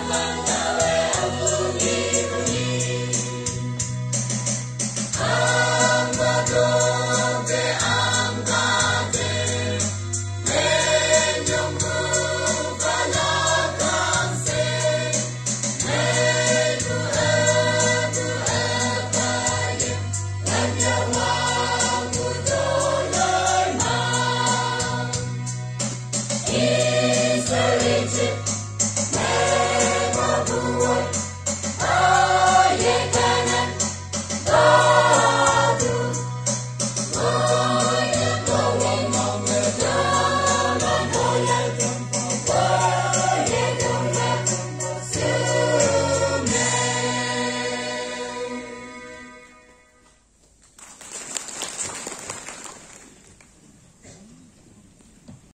Amanda.